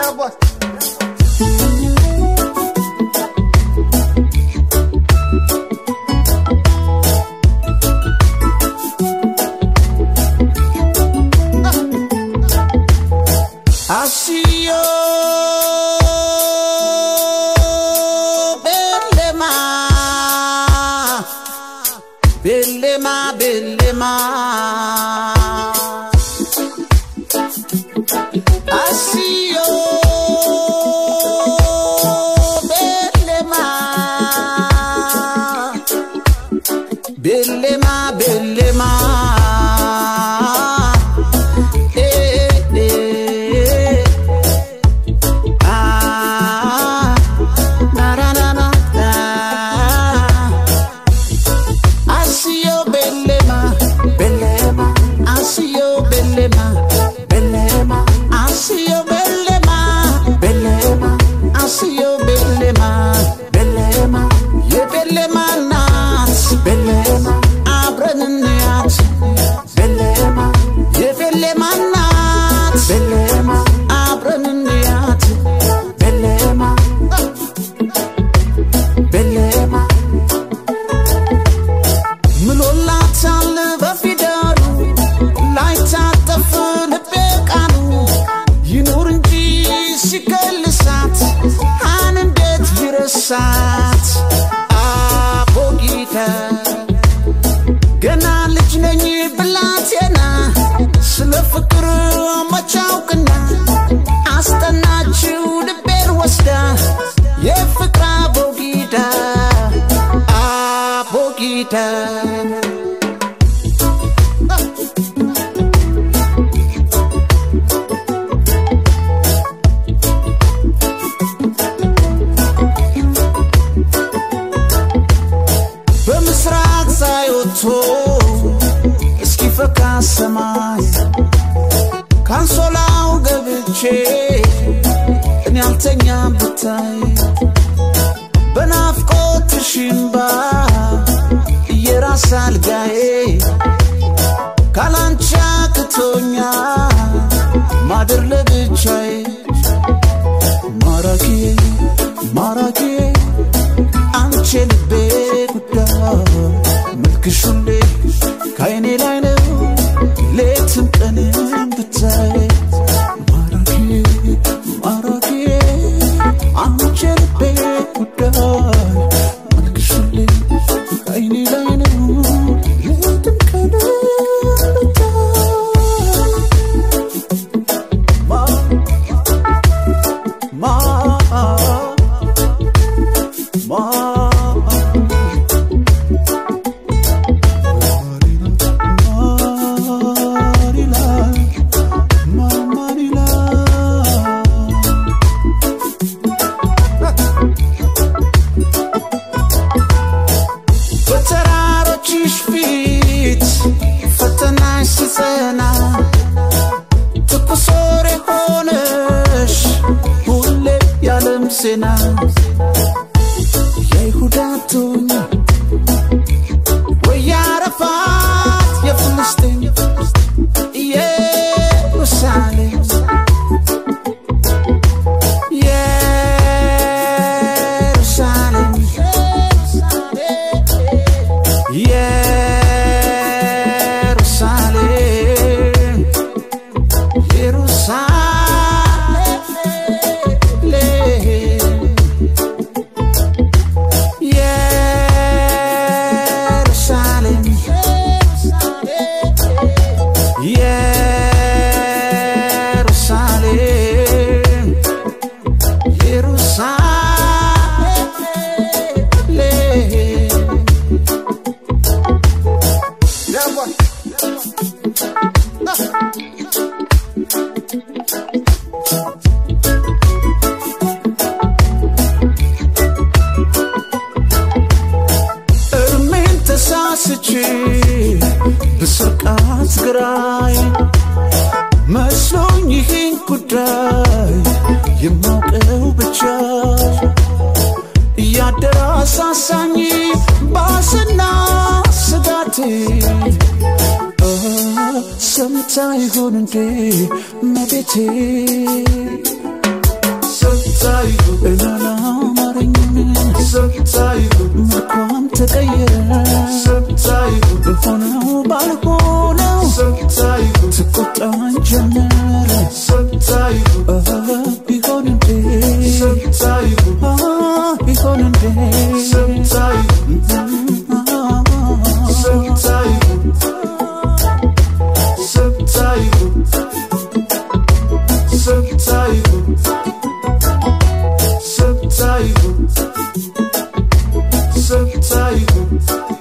Débora. time. በምስራቅ ፀሐይ ወጥቶ እስኪፈካ ሰማይ ካንሶላው ገብቼ እኔ አልተኛ ብታይ በናፍቆት ሽምባ ሳልጋዬ ካላንቻ ክቶኛ ማድር ለብቻዬ ማራኪ ማራኪ sena. Yaihudatun weyarafat yefilistin yerusalem Yerusalem Yeah. ተሳስቼ ብስቃት ግራይ መስሎኝ ይህን ጉዳይ የማውቀው ብቻ እያደረ አሳሳኝ ባስና ስጋቴ ሰምታ ይሆን እንዴ መቤቴ? ሰምታ ይሁን እናላማረኝም ሰምታ ይሁን መልኳም ተቀየረ። ሰምታ ይሁን ሆነው ባልሆነው ሰምታ ይሁን ጀመር። Thanks.